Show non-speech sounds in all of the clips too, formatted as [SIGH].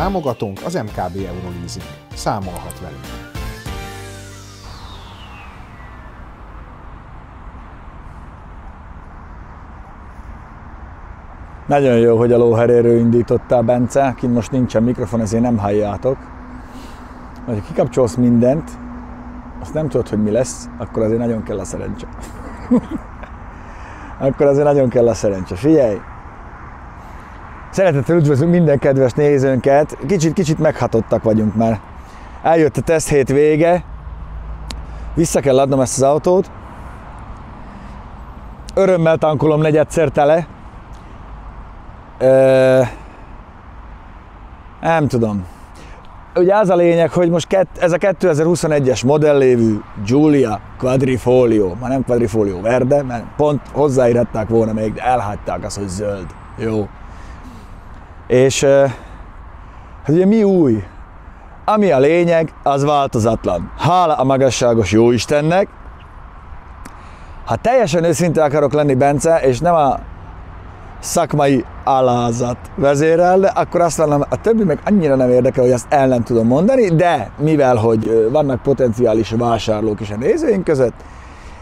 Támogatónk az MKB Euroleasing. Számolhat velünk. Nagyon jó, hogy a lóherérő indítottál, Bence. Kint most nincsen mikrofon, ezért nem halljátok. Ha kikapcsolsz mindent, azt nem tudod, hogy mi lesz, akkor azért nagyon kell a szerencse. [LAUGHS] akkor azért nagyon kell a szerencse. Figyelj! Szeretettel üdvözlünk minden kedves nézőnket. Kicsit-kicsit meghatottak vagyunk már. Eljött a teszt hét vége. Vissza kell adnom ezt az autót. Örömmel tankolom negyedszer tele. Ö, nem tudom. Ugye az a lényeg, hogy most kett, ez a 2021-es modellévű Giulia Quadrifolio, már nem Quadrifolio Verde, mert pont hozzáírhatták volna még, de elhagyták azt, hogy zöld. Jó. És hát ugye mi új? Ami a lényeg, az változatlan. Hála a magasságos Jóistennek. Ha teljesen őszinte akarok lenni, Bence, és nem a szakmai alázat vezérel, akkor azt mondom, a többi meg annyira nem érdekel, hogy ezt el nem tudom mondani, de mivel, hogy vannak potenciális vásárlók is a nézőink között,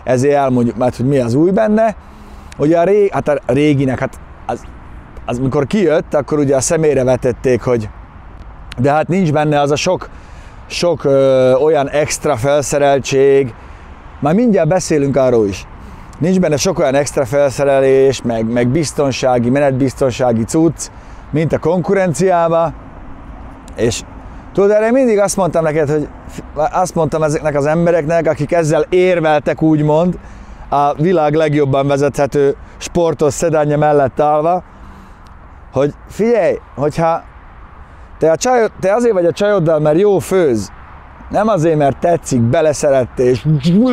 ezért elmondjuk már, hogy mi az új benne. Ugye a, ré, hát a réginek, hát az, az mikor kijött, akkor ugye a személyre vetették, hogy de hát nincs benne az a sok, sok ö, olyan extra felszereltség, már mindjárt beszélünk arról is, nincs benne sok olyan extra felszerelés, meg, meg biztonsági, menetbiztonsági cucc, mint a konkurenciába, és tudod, erre mindig azt mondtam neked, hogy azt mondtam ezeknek az embereknek, akik ezzel érveltek úgymond, a világ legjobban vezethető sportos szedánja mellett állva, hogy figyelj, hogyha te, a csajod, te azért vagy a csajoddal, mert jó főz, nem azért, mert tetszik, beleszerette és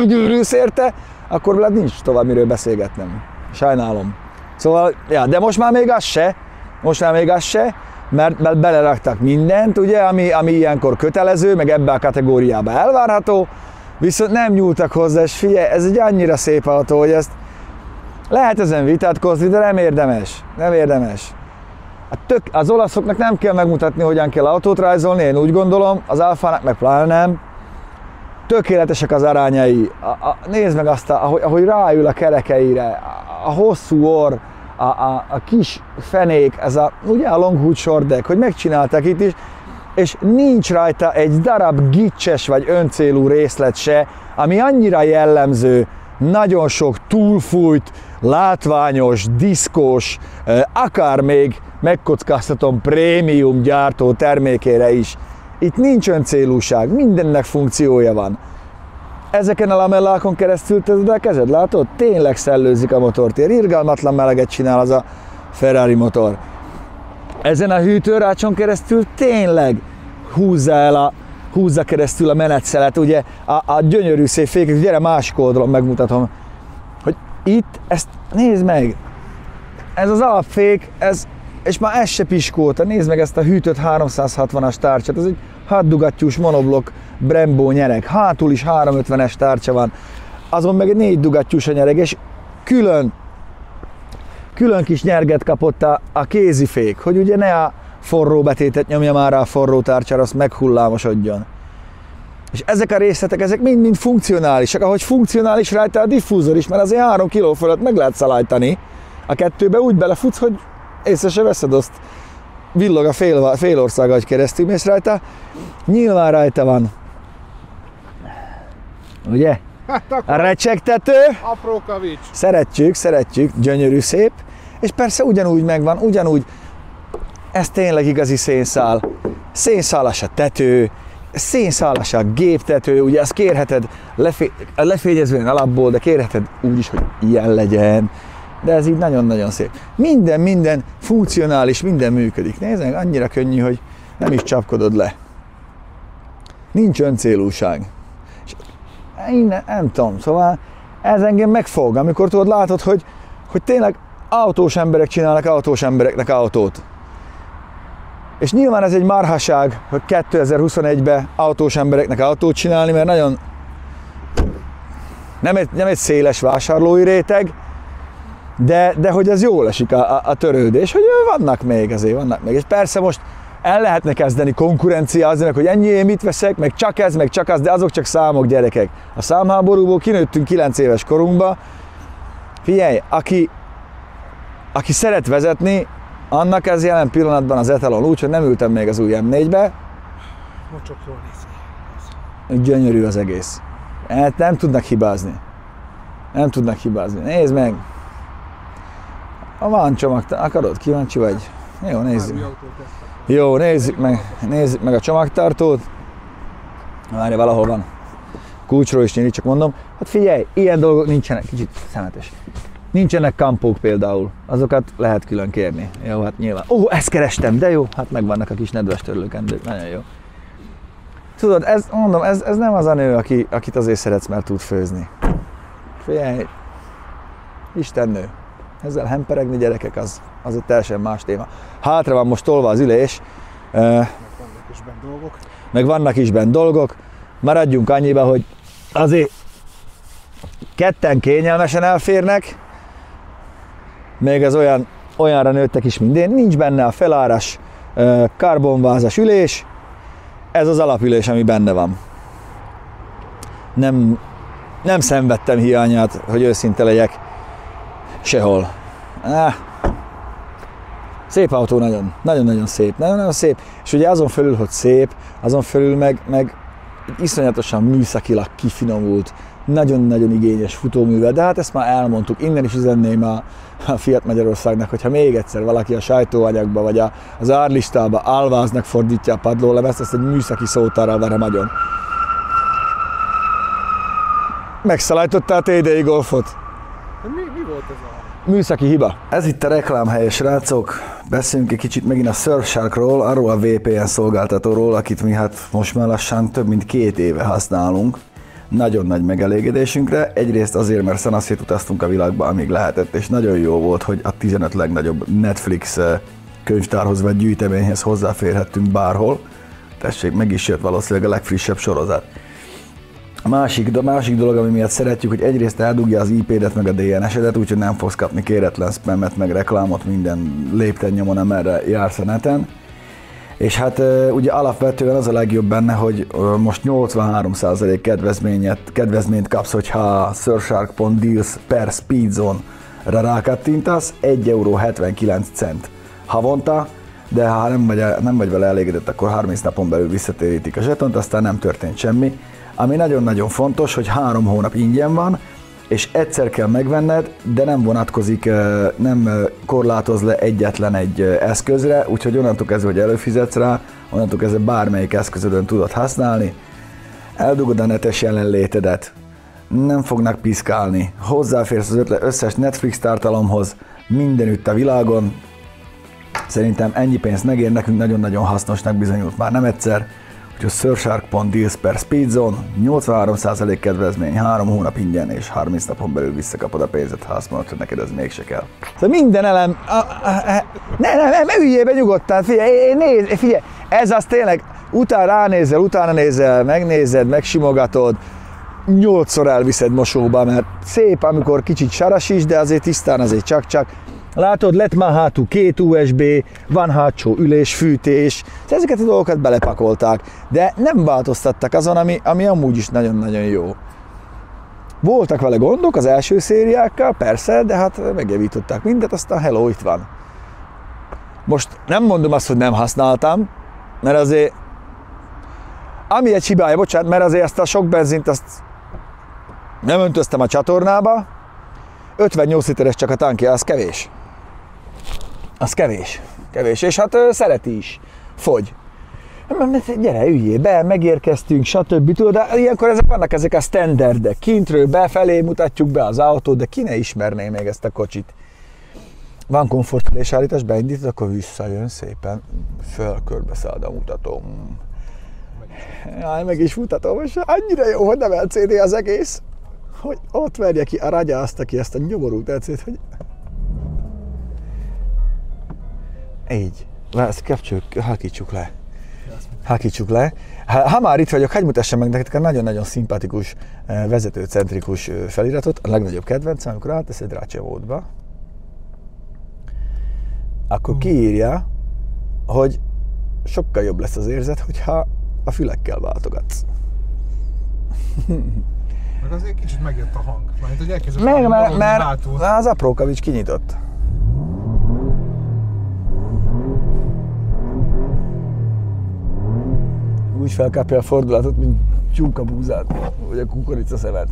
gyűrűsz érte, akkor veled nincs tovább miről beszélgetnem. Sajnálom. Szóval, ja, de most már még az se, most már még az se, mert, beleraktak mindent, ugye, ami, ami ilyenkor kötelező, meg ebbe a kategóriába elvárható, viszont nem nyúltak hozzá, és figyelj, ez egy annyira szép autó, hogy ezt lehet ezen vitatkozni, de nem érdemes. Nem érdemes. A tök, az olaszoknak nem kell megmutatni, hogyan kell autót rajzolni, én úgy gondolom, az alfának meg pláne nem. Tökéletesek az arányai. A, a, nézd meg azt, ahogy, ahogy ráül a kerekeire, a, a hosszú orr, a, a, a kis fenék, ez a, ugye a long hood short deck, hogy megcsinálták itt is, és nincs rajta egy darab gicses vagy öncélú részlet se, ami annyira jellemző, nagyon sok túlfújt, látványos, diszkós, akár még megkockáztatom prémium gyártó termékére is. Itt nincs öncélúság, mindennek funkciója van. Ezeken a lamellákon keresztül teszed a kezed, látod? Tényleg szellőzik a motortér, irgalmatlan meleget csinál az a Ferrari motor. Ezen a hűtőrácson keresztül tényleg húzza el a, húzza keresztül a menetszelet, ugye a, a gyönyörű szép fékek, gyere másik oldalon megmutatom, itt, ezt nézd meg, ez az alapfék, ez, és már ez se piskóta, nézd meg ezt a hűtött 360-as tárcsát, ez egy hatdugattyús monoblok Brembo nyereg, hátul is 350-es tárcsa van, azon meg egy négy dugattyús a nyereg, és külön, külön kis nyerget kapott a, a kézifék, hogy ugye ne a forró betétet nyomja már rá a forró tárcsára, azt meghullámosodjon. És ezek a részletek, ezek mind-mind funkcionálisak, ahogy funkcionális rajta a diffúzor is, mert azért 3 kg fölött meg lehet szalájtani. A kettőbe úgy belefutsz, hogy észre se veszed azt. Villog a fél, fél ország agy keresztül mész rajta. Nyilván rajta van. Ugye? Hát A recsegtető. apró kavics. Szeretjük, szeretjük, gyönyörű szép. És persze ugyanúgy megvan, ugyanúgy ez tényleg igazi szénszál. Szénszálas a tető, szénszálas a géptető, ugye ezt kérheted lefé- lefényezően alapból, de kérheted úgy is, hogy ilyen legyen. De ez így nagyon-nagyon szép. Minden, minden funkcionális, minden működik. Nézd annyira könnyű, hogy nem is csapkodod le. Nincs öncélúság. És én ne- nem tudom, szóval ez engem megfog, amikor tudod, látod, hogy, hogy tényleg autós emberek csinálnak autós embereknek autót. És nyilván ez egy marhaság, hogy 2021-ben autós embereknek autót csinálni, mert nagyon nem egy, nem egy széles vásárlói réteg, de, de hogy ez jól esik a, a, a törődés, hogy vannak még azért, vannak még. És persze most el lehetne kezdeni konkurencia azért, hogy ennyi én mit veszek, meg csak ez, meg csak az, de azok csak számok, gyerekek. A számháborúból kinőttünk 9 éves korunkba. Figyelj, aki, aki szeret vezetni, annak ez jelen pillanatban az etalon úgy, hogy nem ültem még az új M4-be, Mocsok jól néz ki. gyönyörű az egész. Hát nem tudnak hibázni. Nem tudnak hibázni. Nézd meg! Ha van csomag, akarod, kíváncsi vagy? Jó, nézzük. Jó, nézzük meg, nézzük meg a csomagtartót. Várja, valahol van. Kulcsról is nyílik, csak mondom. Hát figyelj, ilyen dolgok nincsenek, kicsit szemetes. Nincsenek kampók például, azokat lehet külön kérni. Jó, hát nyilván. Ó, ezt kerestem, de jó, hát megvannak a kis nedves törlőkendők, nagyon jó. Tudod, ez, mondom, ez, ez nem az a nő, aki, akit azért szeretsz, mert tud főzni. Figyelj, Isten nő. Ezzel hemperegni gyerekek, az, az egy teljesen más téma. Hátra van most tolva az ülés, Meg vannak is benne dolgok. meg vannak is benne dolgok. Maradjunk annyiba, hogy azért ketten kényelmesen elférnek, még az olyan, olyanra nőttek is, mint én. Nincs benne a feláras karbonvázas ülés, ez az alapülés, ami benne van. Nem, nem szenvedtem hiányát, hogy őszinte legyek, sehol. Ah, Szép autó nagyon, nagyon-nagyon szép, nagyon-nagyon szép, és ugye azon felül, hogy szép, azon felül meg, meg iszonyatosan műszakilag kifinomult, nagyon-nagyon igényes futóművel, de hát ezt már elmondtuk, innen is üzenném a, a Fiat Magyarországnak, hogyha még egyszer valaki a sajtóanyagba vagy a, az árlistába álváznak fordítja a padlólemezt, azt egy műszaki szótárral verem agyon. Megszalájtottál a TDI Golfot? Mi, mi volt ez a... Műszaki hiba. Ez itt a reklámhely, srácok. Beszéljünk egy kicsit megint a Surfsharkról, arról a VPN szolgáltatóról, akit mi hát most már lassan több mint két éve használunk. Nagyon nagy megelégedésünkre. Egyrészt azért, mert szanaszét utaztunk a világba, amíg lehetett, és nagyon jó volt, hogy a 15 legnagyobb Netflix eh, könyvtárhoz vagy gyűjteményhez hozzáférhettünk bárhol. Tessék, meg is jött valószínűleg a legfrissebb sorozat. A másik, a másik dolog, ami miatt szeretjük, hogy egyrészt eldugja az IP-det, meg a DNS-edet, úgyhogy nem fogsz kapni kéretlen spammet, meg reklámot minden lépten nyomon, amerre jársz a neten. És hát ugye alapvetően az a legjobb benne, hogy most 83% kedvezményet, kedvezményt kapsz, hogyha surfshark.deals per speedzone-ra rákattintasz, 1,79 euró cent havonta, de ha nem vagy, nem vagy vele elégedett, akkor 30 napon belül visszatérítik a zsetont, aztán nem történt semmi. Ami nagyon-nagyon fontos, hogy három hónap ingyen van, és egyszer kell megvenned, de nem vonatkozik, nem korlátoz le egyetlen egy eszközre, úgyhogy onnantól kezdve, hogy előfizetsz rá, onnantól kezdve bármelyik eszközödön tudod használni, eldugod a netes jelenlétedet, nem fognak piszkálni, hozzáférsz az ötle- összes Netflix tartalomhoz mindenütt a világon, Szerintem ennyi pénzt megér, nekünk nagyon-nagyon hasznosnak bizonyult már nem egyszer. Úgyhogy surfshark.deals per speedzone, 83% kedvezmény, 3 hónap ingyen és 30 napon belül visszakapod a pénzet, ha azt mondod, hogy neked ez mégse kell. Szóval minden elem, a, a, a, ne, ne, ne, ne üljél be nyugodtan, figyelj, nézd, figyelj, ez az tényleg, utána ránézel, utána nézel, megnézed, megsimogatod, nyolcszor elviszed mosóba, mert szép, amikor kicsit saras is, de azért tisztán azért csak-csak. Látod, lett már hátul két USB, van hátsó ülés, fűtés, ezeket a dolgokat belepakolták, de nem változtattak azon, ami, ami amúgy is nagyon-nagyon jó. Voltak vele gondok az első szériákkal, persze, de hát megjavították mindet, aztán hello, itt van. Most nem mondom azt, hogy nem használtam, mert azért ami egy hibája, bocsánat, mert azért ezt a sok benzint azt nem öntöztem a csatornába, 58 literes csak a tankja, az kevés. Az kevés. Kevés, és hát szereti is. Fogy. Gyere, üljél be, megérkeztünk, stb. Tudod, de ilyenkor ezek vannak ezek a standardek. Kintről befelé mutatjuk be az autót, de ki ne ismerné még ezt a kocsit. Van komfortülés állítás, beindítod, akkor visszajön szépen, fölkörbe száll a mutató. Jaj, meg is mutatom, és annyira jó, hogy nem LCD az egész, hogy ott verje ki a ragyászt, aki ezt a nyomorult LCD-t, hogy... Így. Ezt kapcsoljuk, halkítsuk le. Halkítsuk le. Ha, ha már itt vagyok, hagyj mutassam meg nektek a nagyon-nagyon szimpatikus, eh, vezetőcentrikus eh, feliratot, a legnagyobb kedvencem, amikor áteszed rácsevódba, akkor kiírja, hogy sokkal jobb lesz az érzet, hogyha a fülekkel váltogatsz. [LAUGHS] Meg azért kicsit megjött a hang. Majd, hogy elkezdett Meg, mert, mert az aprókavics kinyitott. Úgy felkápja a fordulatot, mint tyúka búzát, vagy a kukorica szemet.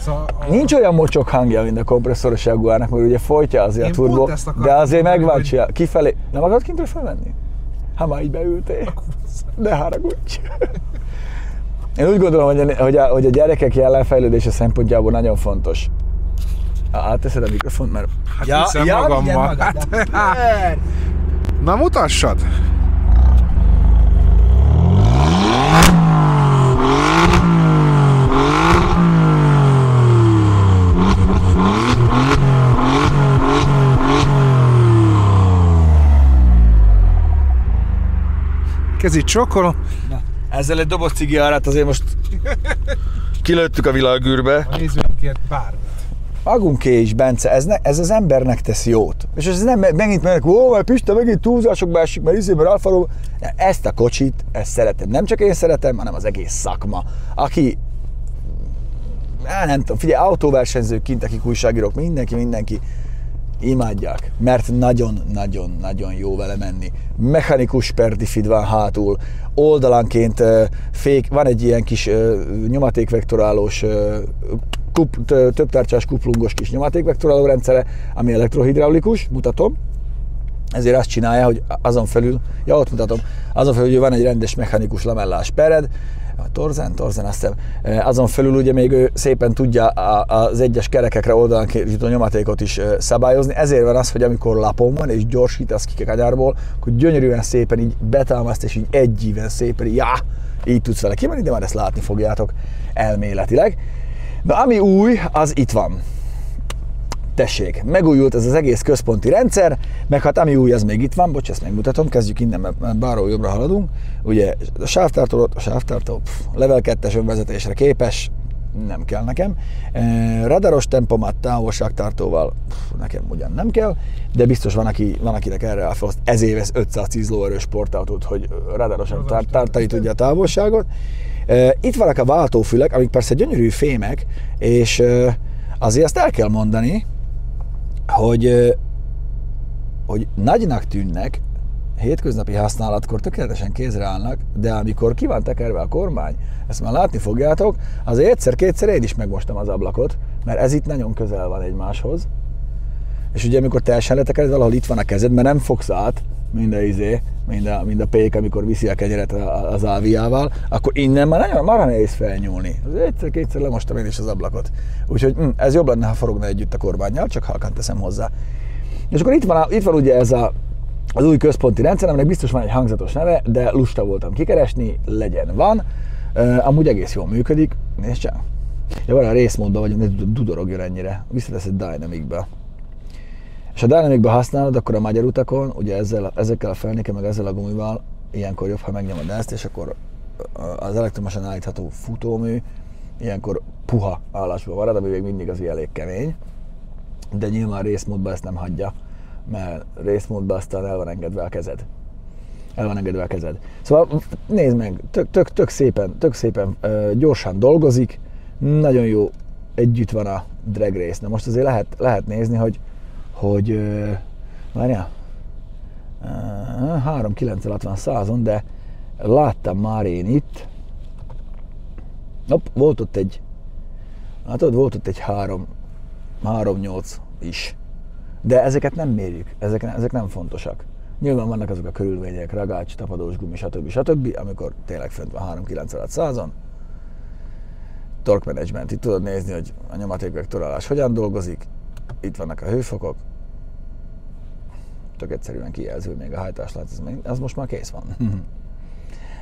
Szóval a... Nincs olyan mocsok hangja, mint a kompresszoros Jaguarnak, mert ugye folytja azért a Én turbo, ezt akartam de azért megváltja. Kifelé. Nem akarod kintről felvenni? Ha már így beültél. De haragudj. Én úgy gondolom, hogy a, hogy a, hogy a gyerekek jelenfejlődése szempontjából nagyon fontos. Á, Áteszed a mikrofont, mert... Hát viszem magammal. vigyed magaddal. Hát. [LAUGHS] Na mutassad! Kezit csokkolom. Na, Ezzel egy doboz cigi árát azért most [LAUGHS] kilőttük a világűrbe. A nézőinkért bármit. Magunké is, Bence, ez, ne, ez az embernek tesz jót. És ez nem megint mennek, ó, mert Pista megint túlzásokba esik, mert izé, mert Alfa Romeo. Ezt a kocsit, ezt szeretem. Nem csak én szeretem, hanem az egész szakma. Aki Á, nem tudom, figyelj, autóversenyzők kint, akik újságírók, mindenki, mindenki imádják, mert nagyon-nagyon-nagyon jó vele menni. Mechanikus perdifid van hátul, oldalanként ö, fék, van egy ilyen kis nyomatékvektorálós, kup, tö- többtárcsás kuplungos kis nyomatékvektoráló rendszere, ami elektrohidraulikus, mutatom, ezért azt csinálja, hogy azon felül, ja ott mutatom, azon felül, hogy van egy rendes mechanikus lamellás pered, a torzen, torzen azt hiszem, Eh, azon felül ugye még ő szépen tudja a- az egyes kerekekre jutó nyomatékot is szabályozni, ezért van az, hogy amikor lapon van és gyorsítasz ki a kanyarból, akkor gyönyörűen szépen így betámaszt, és így egy íven szépen, így, já, így tudsz vele kimenni, de már ezt látni fogjátok elméletileg. Na ami új, az itt van tessék, megújult ez az egész központi rendszer, meg hát ami új, az még itt van, bocs, ezt megmutatom, kezdjük innen, mert- balról jobbra haladunk. Ugye a sávtartó, a sávtartó pff, level 2-es önvezetésre képes, nem kell nekem. Radaros tempomat távolságtartóval pff, nekem ugyan nem kell, de biztos van, aki, van akinek erre elfeloszt. Ezért vesz 510 lóerős sportautót, hogy radarosan tár, tartani tudja a távolságot. Itt vannak a váltófülek, amik persze gyönyörű fémek, és azért azt el kell mondani, hogy, hogy nagynak tűnnek, hétköznapi használatkor tökéletesen kézre állnak, de amikor ki van tekerve a kormány, ezt már látni fogjátok, azért egyszer-kétszer én is megmostam az ablakot, mert ez itt nagyon közel van egymáshoz. És ugye amikor teljesen letekered, valahol itt van a kezed, mert nem fogsz át, mind a izé, mind a, mind a pék, amikor viszi a kenyeret az áviával, akkor innen már nagyon marha nehéz felnyúlni. Az egyszer-kétszer lemostam én is az ablakot. Úgyhogy hm, ez jobb lenne, ha forogna együtt a kormányjal, csak halkan teszem hozzá. És akkor itt van, itt van ugye ez a, az új központi rendszer, aminek biztos van egy hangzatos neve, de lusta voltam kikeresni, legyen van. Uh, amúgy egész jól működik, nézd csak. Ja, van a részmódban vagyunk, ne dudorogjon ennyire. Visszatesz egy Dynamicbe. És ha Dynamicbe használod, akkor a magyar utakon, ugye ezzel, ezekkel a felnékkel, meg ezzel a gumival, ilyenkor jobb, ha megnyomod ezt, és akkor az elektromosan állítható futómű, ilyenkor puha állásban marad, ami még mindig az elég kemény, de nyilván részmódban ezt nem hagyja, mert részmódban aztán el van engedve a kezed. El van engedve a kezed. Szóval nézd meg, tök, tök, tök szépen, tök szépen ö, gyorsan dolgozik, nagyon jó együtt van a drag race. Na most azért lehet, lehet nézni, hogy, hogy várjál, Ö, 3 960 százon, de láttam már én itt, Hopp, volt ott egy, látod, volt ott egy 3, 3-8 is. De ezeket nem mérjük, ezek, ezek nem fontosak. Nyilván vannak azok a körülmények, ragács, tapadós gumi, stb. stb., amikor tényleg fönt van 396 százon. Torque management, itt tudod nézni, hogy a nyomatékvektorálás hogyan dolgozik, itt vannak a hőfokok, tök egyszerűen kijelző még a hajtáslát, még, az most már kész van.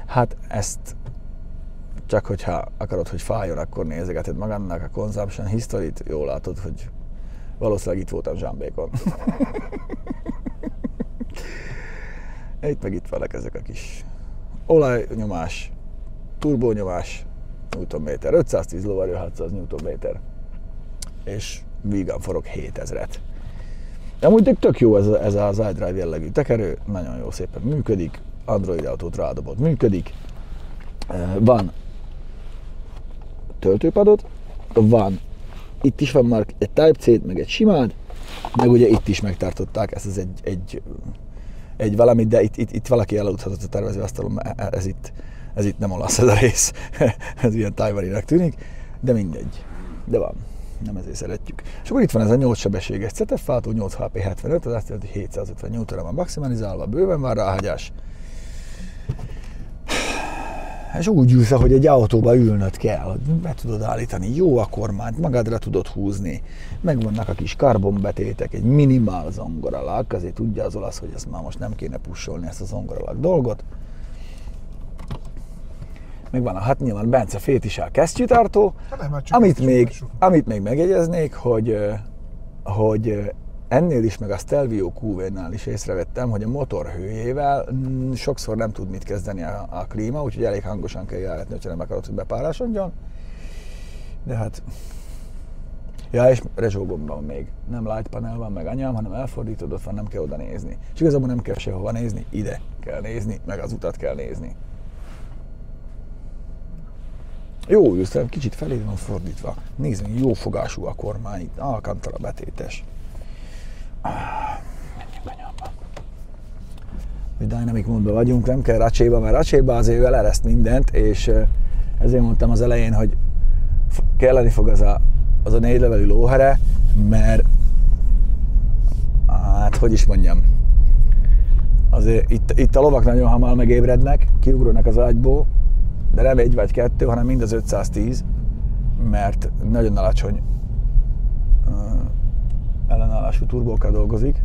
hát ezt csak hogyha akarod, hogy fájjon, akkor nézegeted magadnak a consumption history-t, jól látod, hogy valószínűleg itt voltam zsámbékon. [LAUGHS] itt meg itt vannak ezek a kis olajnyomás, turbónyomás, Newtonméter, 510 lóerő, 600 Newtonméter, és vígan forog 7000-et. Amúgy tök- jó ez, ez az iDrive jellegű tekerő, nagyon jó szépen működik, Android autót rádobott. Működik. Van töltőpadot, van, itt is van már egy Type-C, meg egy simád, meg ugye itt is megtartották, ez az egy, egy, egy valamit, de itt, itt, itt valaki elaludhatott a tervezőasztalon, mert ez itt, ez itt nem olasz ez a rész, [LAUGHS] ez ilyen tájvaninak tűnik, de mindegy, de van, nem ezért szeretjük. És akkor itt van ez a 8 sebességes CTF autó, 8 HP 75, az azt jelenti, hogy 750 Newtonra van maximalizálva, bőven van ráhagyás, és úgy ülsz, hogy egy autóba ülnöd kell, be tudod állítani, jó a kormányt, magadra tudod húzni, megvannak a kis karbonbetétek, egy minimál zongoralag, azért tudja az olasz, hogy ezt már most nem kéne pusolni ezt a zongoralag dolgot. Megvan a hát nyilván Bence fétisál kesztyűtartó, Hát nem, hát amit még, amit még megjegyeznék, hogy, hogy ennél is, meg a Stelvio QV-nál is észrevettem, hogy a motor hőjével mm, sokszor nem tud mit kezdeni a, a klíma, úgyhogy elég hangosan kell járatni, hogyha nem akarod, hogy bepárásodjon. De hát... Ja, és rezsógomban még nem light panel van, meg anyám, hanem elfordítod, ott van, nem kell oda nézni. És igazából nem kell sehova nézni, ide kell nézni, meg az utat kell nézni. Jó, Justin, kicsit felé van fordítva. Nézd, jó fogású a kormány, itt alkantara betétes. Mi Dynamic módban vagyunk, nem kell racséba, mert racséba azért ő elereszt mindent, és ezért mondtam az elején, hogy kelleni fog az a, az a négy levelű lóhere, mert hát, hogy is mondjam, azért itt, itt a lovak nagyon hamar megébrednek, kiugranak az ágyból, de nem egy vagy kettő, hanem mind az 510, mert nagyon alacsony ö, ellenállású turbókkal dolgozik.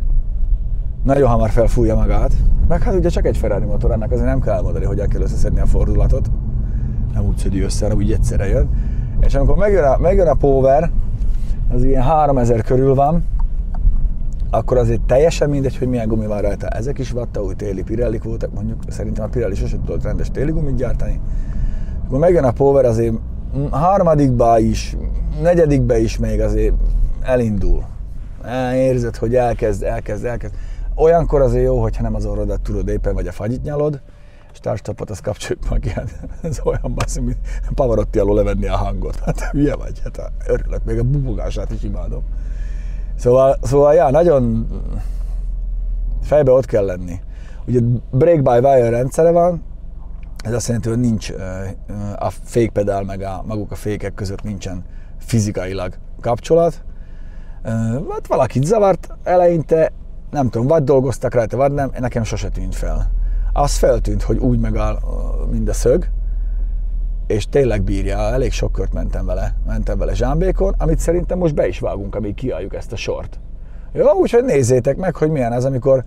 Nagyon hamar felfújja magát, meg hát ugye csak egy Ferrari motor, ennek azért nem kell elmondani, hogyan kell összeszedni a fordulatot. Nem úgy szedi össze, hanem úgy egyszerre jön. És amikor megjön a, megjön a power, az ilyen 3000 körül van, akkor azért teljesen mindegy, hogy milyen gumi van rajta. Ezek is vatta új téli Pirellik voltak, mondjuk szerintem a Pirelli sosem tudott rendes téli gumit gyártani. Akkor megjön a Power azért harmadikba is, negyedikbe is még azért elindul. Érzed, hogy elkezd, elkezd, elkezd. Olyankor azért jó, hogyha nem az orrodat tudod éppen, vagy a fagyit nyalod, és társtapot azt kapcsoljuk meg ilyen, [LAUGHS] ez olyan baszi, mint Pavarotti alól levenni a hangot. Hát hülye vagy, hát örülök, még a bubogását is imádom. Szóval, szóval ja, nagyon fejbe ott kell lenni. Ugye break-by-wire rendszere van, ez azt jelenti, hogy nincs a fékpedál meg a, maguk a fékek között nincsen fizikailag kapcsolat. Hát valakit zavart eleinte, nem tudom, vagy dolgoztak rajta, vagy nem, nekem sose tűnt fel. Az feltűnt, hogy úgy megáll mind a szög, és tényleg bírja, elég sok kört mentem vele, mentem vele zsámbékon, amit szerintem most be is vágunk, amíg kiálljuk ezt a sort. Jó, úgyhogy nézzétek meg, hogy milyen ez, amikor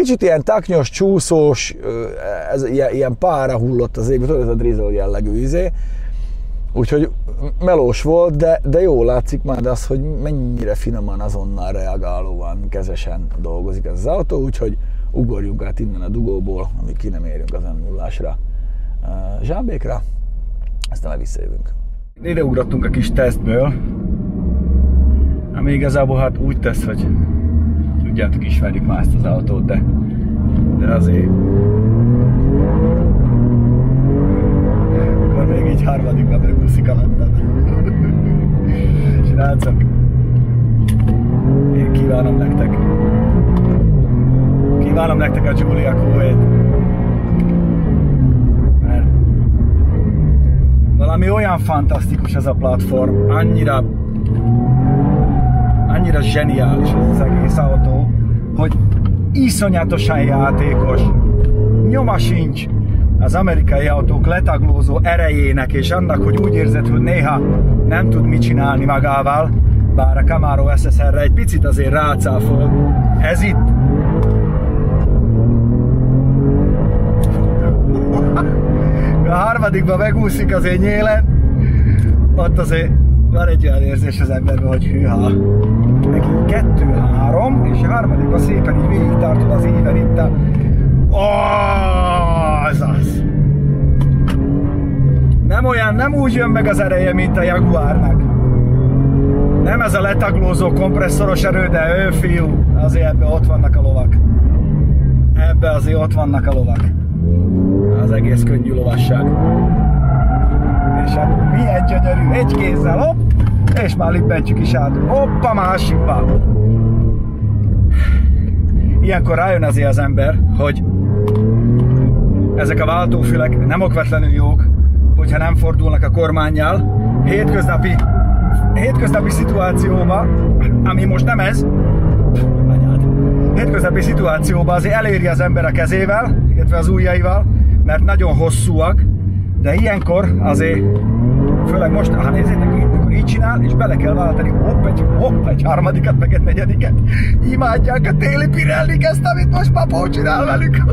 kicsit ilyen taknyos, csúszós, ez ilyen, pára hullott az égbe, tudod, ez a drizzle jellegű izé, úgyhogy melós volt, de, de jó látszik már az, hogy mennyire finoman, azonnal reagálóan, kezesen dolgozik ez az autó, úgyhogy ugorjunk át innen a dugóból, amíg ki nem érünk az M0-ásra zsámbékra, aztán már visszajövünk. Ide a kis tesztből, ami igazából hát úgy tesz, hogy tudjátok, ismerjük már ezt az autót, de, de azért akkor még így harmadikban megúszik alattam. Srácok, én kívánom nektek, kívánom nektek a Giulia Q-ét, mert valami olyan fantasztikus ez a platform, annyira annyira zseniális ez az egész autó, hogy iszonyatosan játékos, nyoma sincs az amerikai autók letaglózó erejének, és annak, hogy úgy érzed, hogy néha nem tud mit csinálni magával, bár a Camaro SSR-re egy picit azért rácáfol. Ez itt. A harmadikba megúszik én nyélen, ott azért van egy olyan érzés az emberben, hogy hűha. Neki kettő-három, és a harmadikban szépen így végig tartod az éven itt a... Oh, az az. Nem olyan, nem úgy jön meg az ereje, mint a Jaguarnak. Nem ez a letaglózó kompresszoros erő, de ő fiú, azért ebbe ott vannak a lovak. Ebbe azért ott vannak a lovak. Az egész könnyű lovasság. És hát milyen gyönyörű, egy kézzel, hopp, és már lippentjük is át. Hopp, a másikba. Ilyenkor rájön azért az ember, hogy ezek a váltófülek nem okvetlenül jók, hogyha nem fordulnak a kormányjal. Hétköznapi, hétköznapi szituációban, ami most nem ez, hétköznapi szituációban azért eléri az ember a kezével, illetve az ujjaival, mert nagyon hosszúak, de ilyenkor azért, főleg most, ha nézzétek itt, így csinál, és bele kell váltani, hopp, egy, hopp, egy harmadikat, meg egy negyediket. Imádják a téli pirellik ezt, amit most papó csinál velük. [LAUGHS]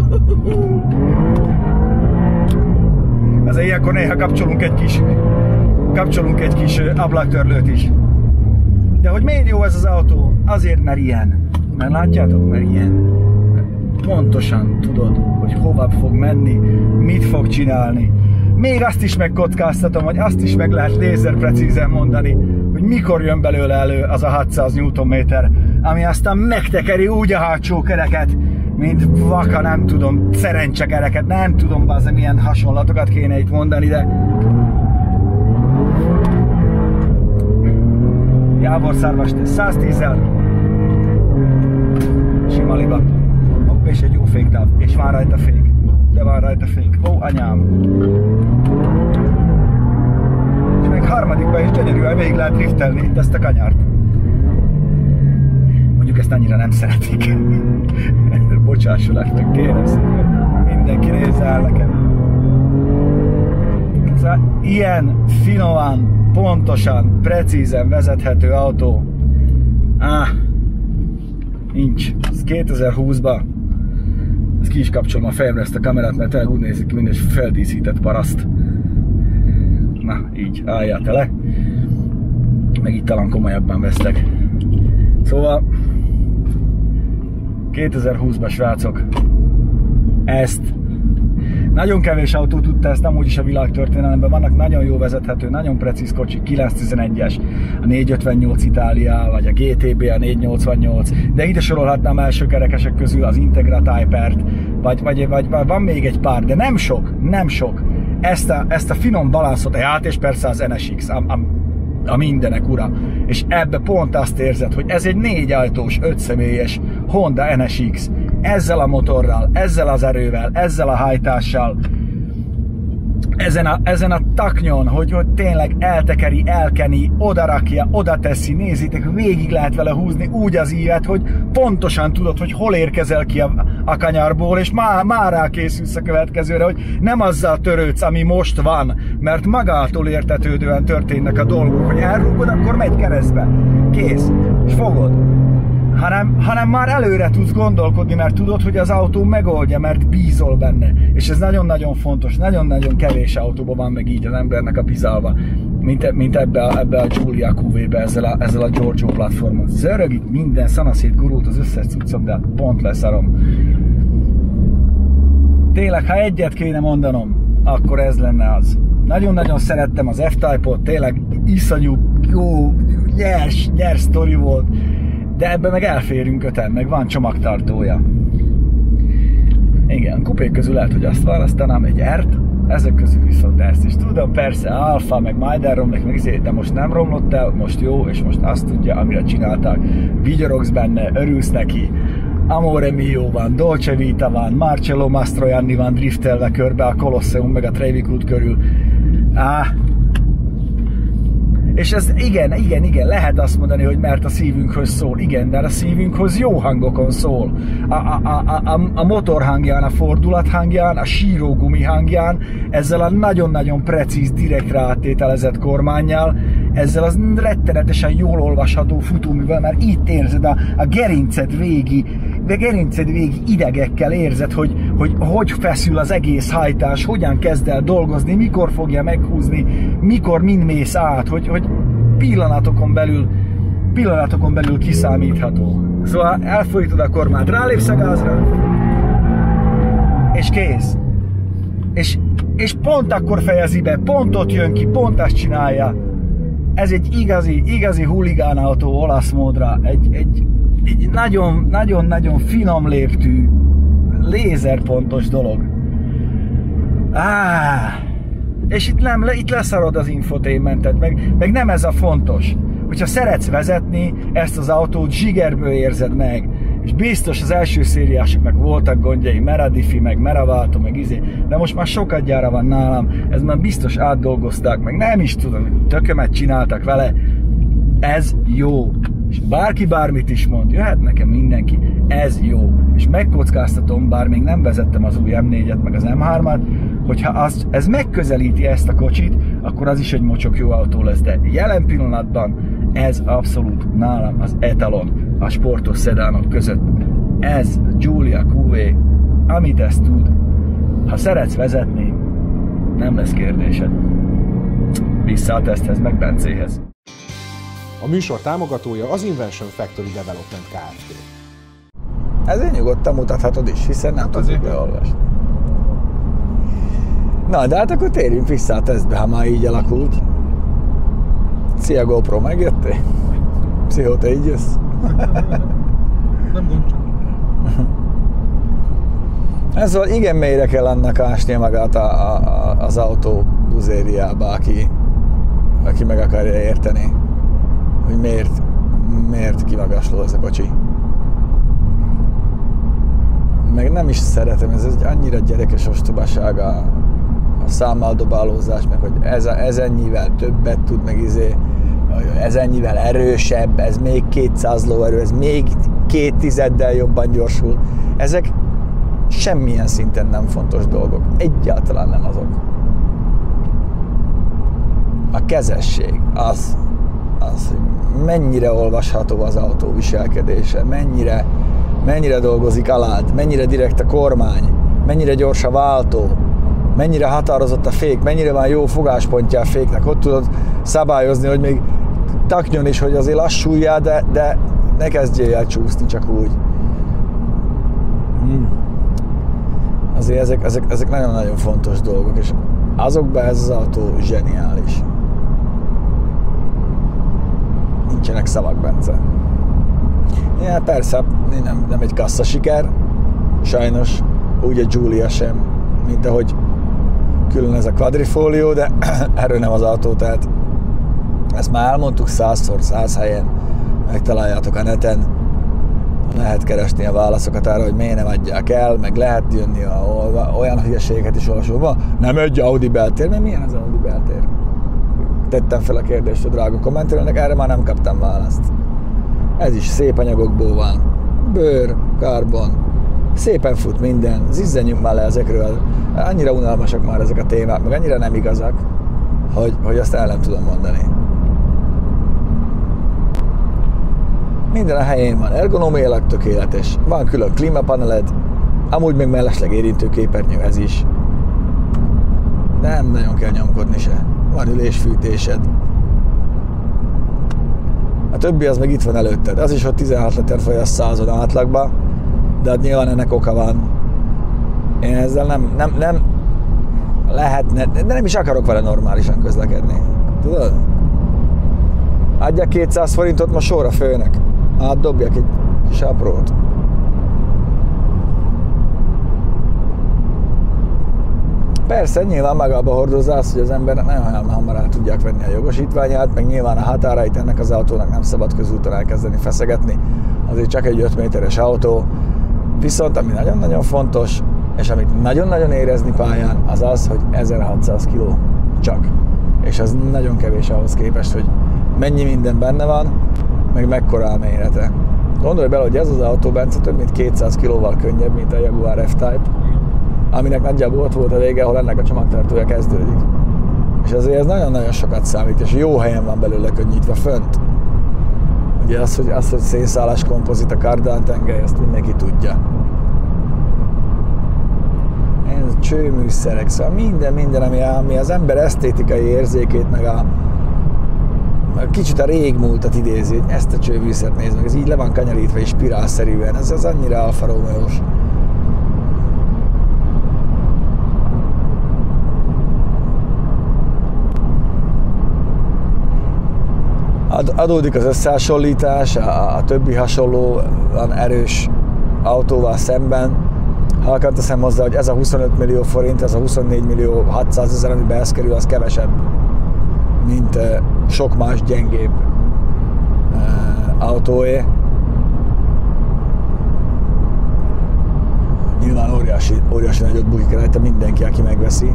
Ezért ilyenkor néha kapcsolunk egy kis, kapcsolunk egy kis ablaktörlőt is. De hogy miért jó ez az autó? Azért, mert ilyen. Mert látjátok, mert ilyen. Pontosan tudod, hogy hova fog menni, mit fog csinálni. Még azt is megkockáztatom, hogy azt is meg lehet lézerprecízen mondani, hogy mikor jön belőle elő az a 600 Nm, ami aztán megtekeri úgy a hátsó kereket, mint vaka, nem tudom, szerencsekereket, nem tudom, az milyen hasonlatokat kéne itt mondani, de Jávor szárvas 110-el, sima liba, hopp, és egy jó féktáv, és van rajta fék, de van rajta fék, ó anyám. És még harmadikban is gyönyörűen végig lehet driftelni itt ezt a kanyart. Mondjuk ezt annyira nem szeretik. [LAUGHS] Bocsássolás meg kérem szépen. Mindenki nézze el nekem. Szóval ilyen finoman, pontosan, precízen vezethető autó. Ah, nincs. Ez 2020-ban. Ezt ki is kapcsolom a fejemre ezt a kamerát, mert tényleg úgy nézik ki, mint egy feldíszített paraszt. Na, így, álljál te le. Meg itt talán komolyabban vesztek. Szóval 2020-ban srácok, ezt nagyon kevés autó tudta ezt amúgy is a világtörténelemben. Vannak nagyon jó vezethető, nagyon precíz kocsi, 911-es, a 458 Itália, vagy a GTB, a 488, de ide sorolhatnám első kerekesek közül az Integra Type-ert, vagy, vagy, vagy, vagy, van még egy pár, de nem sok, nem sok. Ezt a, ezt a finom balanszot, hát és persze az NSX, a, a, a mindenek ura. És ebbe pont azt érzed, hogy ez egy négy ajtós, ötszemélyes Honda NSX. Ezzel a motorral, ezzel az erővel, ezzel a hajtással, ezen a, ezen a taknyon, hogy, hogy tényleg eltekeri, elkeni, odarakja, oda teszi, nézitek, végig lehet vele húzni úgy az ívet, hogy pontosan tudod, hogy hol érkezel ki a, a kanyarból, és már, már rákészülsz a következőre, hogy nem azzal törődsz, ami most van, mert magától értetődően történnek a dolgok, hogy elrúgod, akkor megy keresztbe. Kész. És fogod hanem, hanem már előre tudsz gondolkodni, mert tudod, hogy az autó megoldja, mert bízol benne. És ez nagyon-nagyon fontos, nagyon-nagyon kevés autóban van meg így az embernek a bizalma, mint, mint ebbe, a, ebbe a Giulia QV-be, ezzel a, ezzel a Giorgio platformon. Zörög itt minden, szanaszét gurult az összes cuccom, de hát pont leszarom. Tényleg, ha egyet kéne mondanom, akkor ez lenne az. Nagyon-nagyon szerettem az F-Type-ot, tényleg iszonyú, jó, nyers, nyers sztori volt de ebben meg elférünk öten, meg van csomagtartója. Igen, kupék közül lehet, hogy azt választanám, egy ert, ezek közül viszont ezt is tudom, persze Alfa, meg Majder romlik, meg izé, de most nem romlott el, most jó, és most azt tudja, amire csinálták. Vigyorogsz benne, örülsz neki, Amore Mio van, Dolce Vita van, Marcello Mastroianni van driftelve körbe a Colosseum meg a Trevi körül. Á, és ez igen, igen, igen, lehet azt mondani, hogy mert a szívünkhöz szól. Igen, de a szívünkhöz jó hangokon szól. A, a, a, a, a motor hangján, a fordulat hangján, a sírógumi hangján, ezzel a nagyon-nagyon precíz, direktre áttételezett kormányjal, ezzel az rettenetesen jól olvasható futóművel, mert itt érzed a, a gerinced végi, de gerinced végi idegekkel érzed, hogy, hogy hogy feszül az egész hajtás, hogyan kezd el dolgozni, mikor fogja meghúzni, mikor mind mész át, hogy, hogy pillanatokon belül pillanatokon belül kiszámítható. Szóval elfolytod a kormát, rálépsz a gázra, és kész. És, és pont akkor fejezi be, pont ott jön ki, pont azt csinálja. Ez egy igazi, igazi huligán autó olasz módra, egy, egy, egy nagyon, nagyon, nagyon finom léptű, lézerpontos dolog. Á, és itt, nem, itt leszarod az infotainmentet, meg, meg nem ez a fontos. Hogyha szeretsz vezetni, ezt az autót zsigerből érzed meg. És biztos az első szériásoknak voltak gondjai, Meradifi, meg Meraváltó, meg izé, de most már sokat gyára van nálam, ez már biztos átdolgozták, meg nem is tudom, tökömet csináltak vele, ez jó. És bárki bármit is mond, jöhet nekem mindenki, ez jó. És megkockáztatom, bár még nem vezettem az új M4-et, meg az M3-at, hogyha az, ez megközelíti ezt a kocsit, akkor az is egy mocsok jó autó lesz, de jelen pillanatban ez abszolút nálam az etalon a sportos szedánok között. Ez Giulia QV, amit ezt tud, ha szeretsz vezetni, nem lesz kérdésed. Vissza a teszthez, meg Bencéhez. A műsor támogatója az Invention Factory Development Kft. Ezért nyugodtan mutathatod is, hiszen nem tudjuk azért. beolvasni. Na, de hát akkor térjünk vissza a tesztbe, ha már így alakult. Szia GoPro, megjöttél? Pszichó, te így jössz? [LAUGHS] Nem gond csak. Ez szóval igen mélyre kell annak ásnia magát a, a, a, az autó buzériába, aki, aki meg akarja érteni, hogy miért, miért kimagasló ez a kocsi. Meg nem is szeretem, ez egy annyira gyerekes ostobaság a, a számmal dobálózás, meg hogy ez, a, ez ennyivel többet tud, meg izé, ez ennyivel erősebb, ez még 200 lóerő, ez még két tizeddel jobban gyorsul. Ezek semmilyen szinten nem fontos dolgok. Egyáltalán nem azok. A kezesség, az, az, hogy mennyire olvasható az autó viselkedése, mennyire, mennyire dolgozik alád, mennyire direkt a kormány, mennyire gyors a váltó, mennyire határozott a fék, mennyire van jó fogáspontja a féknek, ott tudod szabályozni, hogy még taknyon is, hogy azért lassuljál, de, de ne kezdjél el csúszni csak úgy. Hmm. Azért ezek, ezek, ezek nagyon-nagyon fontos dolgok, és azokban ez az autó zseniális. Nincsenek szavak, Bence. Ja, persze, nem, nem egy kassza siker, sajnos, úgy a Giulia sem, mint ahogy külön ez a quadrifólió, de [CLEARS THROAT] erről nem az autó, tehát ezt már elmondtuk százszor, száz helyen, megtaláljátok a neten, lehet keresni a válaszokat arra, hogy miért nem adják el, meg lehet jönni a, olyan hülyeséget is olvasóba. Nem egy Audi beltér, mert milyen az Audi beltér? Tettem fel a kérdést a drága kommentelőnek, erre már nem kaptam választ. Ez is szép anyagokból van. Bőr, karbon, szépen fut minden, zizzenjünk már le ezekről. Annyira unalmasak már ezek a témák, meg annyira nem igazak, hogy, hogy azt el nem tudom mondani. Minden a helyén van, ergonomiailag tökéletes, van külön klímapaneled, amúgy még mellesleg érintőképernyő ez is. Nem nagyon kell nyomkodni se. Van ülésfűtésed. A többi az meg itt van előtted. Az is, hogy 16 liter fogyaszt százon átlagba, de hát nyilván ennek oka van. Én ezzel nem, nem, nem lehetne, de nem is akarok vele normálisan közlekedni. Tudod? Adjak 200 forintot ma sorra főnek. Átdobjak egy kis aprót. Persze, nyilván magába hordozza azt, hogy az embernek nagyon hamar el tudják venni a jogosítványát, meg nyilván a határait ennek az autónak nem szabad közúton elkezdeni feszegetni. Azért csak egy 5 méteres autó. Viszont ami nagyon-nagyon fontos, és amit nagyon-nagyon érezni pályán, az az, hogy 1600 kg csak. És az nagyon kevés ahhoz képest, hogy mennyi minden benne van, meg mekkora a mérete. Gondolj bele, hogy ez az autó, Bence, több mint 200 kilóval könnyebb, mint a Jaguar F-Type, aminek nagyjából ott volt a vége, ahol ennek a csomagtartója kezdődik. És azért ez nagyon-nagyon sokat számít, és jó helyen van belőle könnyítve fönt. Ugye az, hogy, az, hogy szénszálás kompozit a kardán tengely, ezt mindenki tudja. Ez csőműszerek, szóval minden, minden, ami, ami az ember esztétikai érzékét, meg a, kicsit a régmúltat idézi, hogy ezt a csőműszert nézd meg, ez így le van kanyarítva és spirálszerűen, ez az annyira Alfa adódik az összehasonlítás a, a többi hasonlóan erős autóval szemben, halkan teszem hozzá, hogy ez a 25 millió forint, ez a 24 millió 600 ezer, amiben ez kerül, az kevesebb, mint sok más gyengébb autóé. Nyilván óriási, óriási nagyot bukik rajta mindenki, aki megveszi.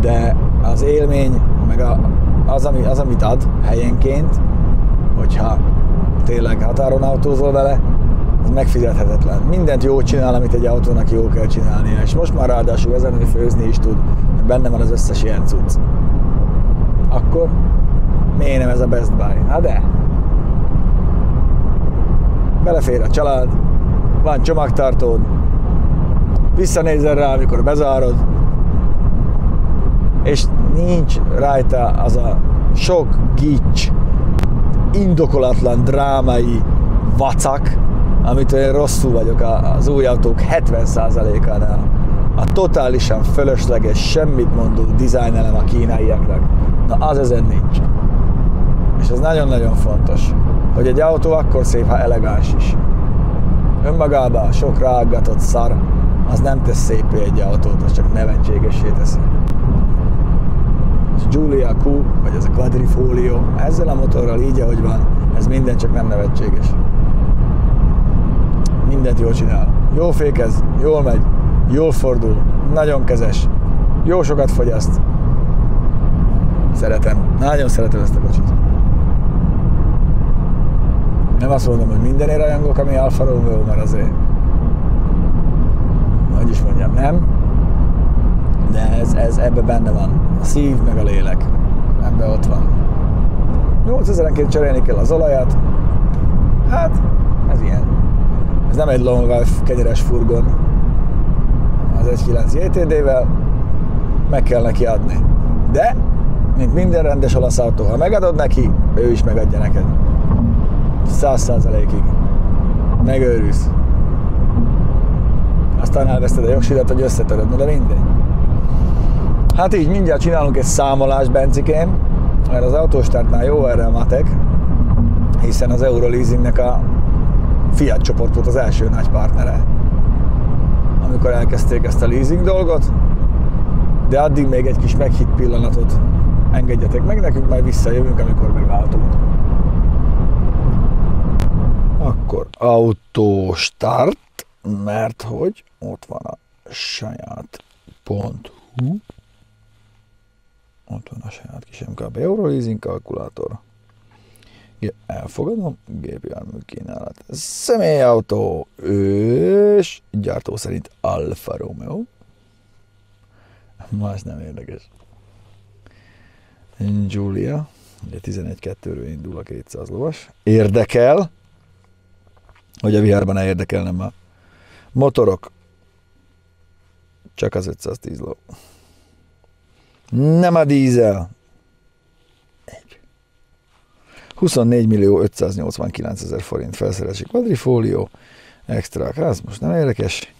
De az élmény, meg a, az, ami, az, amit ad helyenként, hogyha tényleg határon autózol vele, az megfizethetetlen. Mindent jó csinál, amit egy autónak jó kell csinálnia, és most már ráadásul hogy főzni is tud, benne van az összes ilyen cucc. Akkor miért nem ez a Best Buy? Hát de. Belefér a család, van csomagtartód, visszanézel rá, amikor bezárod, és nincs rajta az a sok gics, indokolatlan drámai vacak, amit én rosszul vagyok az új autók 70%-ánál. A totálisan fölösleges, semmit mondó dizájnelem a kínaiaknak. Na az ezen nincs. És ez nagyon-nagyon fontos, hogy egy autó akkor szép, ha elegáns is. Önmagában sok ráaggatott szar, az nem tesz szépé egy autót, az csak nevetségessé teszi. És Giulia Q, vagy ez a Quadrifolio, ezzel a motorral így, ahogy van, ez minden csak nem nevetséges. Mindent jól csinál. Jó fékez, jól megy, jól fordul, nagyon kezes, jó sokat fogyaszt. Szeretem, nagyon szeretem ezt a kocsit. Nem azt mondom, hogy mindenért rajongok, ami Alfa Romeo, mert azért hogy is mondjam, nem. De ez, ez ebbe benne van. A szív meg a lélek. Ebbe ott van. 8000-enként cserélni kell az olajat. Hát, ez ilyen. Ez nem egy long life kenyeres furgon. Az 1.9 JTD-vel meg kell neki adni. De, mint minden rendes olasz autó, ha megadod neki, ő is megadja neked. Száz százalékig. Megőrülsz. Aztán elveszted a jogsidat, hogy összetöröd, de mindegy. Hát így mindjárt csinálunk egy számolást, Bencikém, mert az autóstártnál jó erre a matek, hiszen az Euroleasingnek a Fiat csoport volt az első nagy partnere, amikor elkezdték ezt a leasing dolgot, de addig még egy kis meghitt pillanatot engedjetek meg, nekünk majd visszajövünk, amikor megváltunk. Akkor autó start, mert hogy ott van a saját.hu ott van a saját kis MKB Euroleasing kalkulátor. Elfogadom, gépjármű kínálat. Személyautó és gyártó szerint Alfa Romeo. Más nem érdekes. Giulia, ugye 11-2-ről indul a 200 lovas. Érdekel, hogy a vihárban ne érdekel, nem a motorok. Csak az 510 ló. Nem a dízel. Egy. 24 millió 589 ezer forint felszerelési quadrifólió. Extra ez most nem érdekes.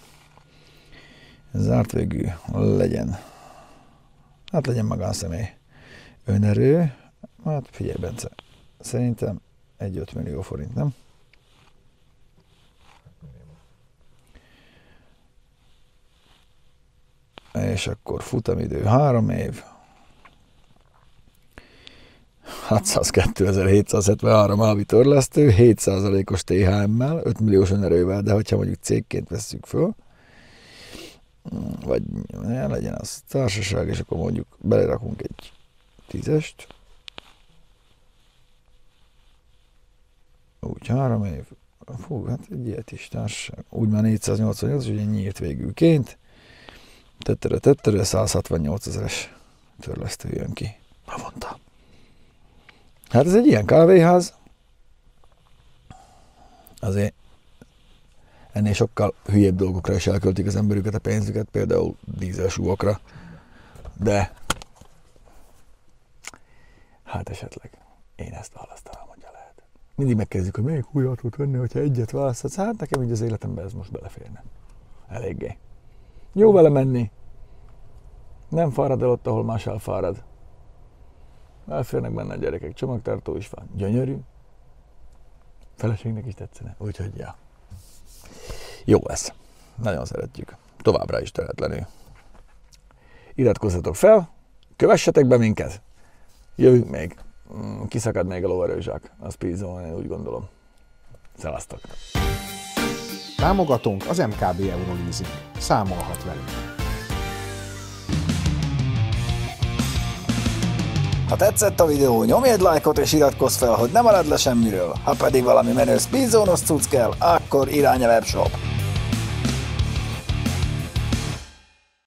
Zárt végű legyen. Hát legyen magánszemély. Önerő. Hát figyelj, Bence. Szerintem egy 5 millió forint, nem? És akkor futamidő. 3 év, 602.773 havi törlesztő, 7%-os THM-mel, 5 milliós önerővel, de hogyha mondjuk cégként vesszük föl, vagy ja, legyen az társaság, és akkor mondjuk belerakunk egy tízest, úgy három év, fú, hát egy ilyet is társaság, úgy már 488, ugye nyílt végülként, tettere, tettere, 168 ezeres törlesztő jön ki havonta. Hát ez egy ilyen kávéház, azért ennél sokkal hülyebb dolgokra is elköltik az emberüket a pénzüket, például dízelsúvokra, de hát esetleg én ezt választanám, hogy lehet. Mindig megkezdjük, hogy melyik új autót venni, hogyha egyet választhatsz. Hát nekem így az életemben ez most beleférne. Eléggé. Jó vele menni. Nem fárad el ott, ahol más elfárad. Elférnek benne a gyerekek, csomagtartó is van. Gyönyörű. Feleségnek is tetszene. Úgyhogy, ja. Jó lesz. Nagyon szeretjük. Továbbra is teretlenül. Iratkozzatok fel, kövessetek be minket. Jövünk még. Mm, Kiszakad még a lovarőzsák. Az Speedzone, én úgy gondolom. Szevasztok! Támogatónk az MKB Euroleasing. Számolhat velünk. Ha tetszett a videó, nyomj egy lájkot és iratkozz fel, hogy ne maradj le semmiről. Ha pedig valami menő speedzone cucc kell, akkor irány a webshop.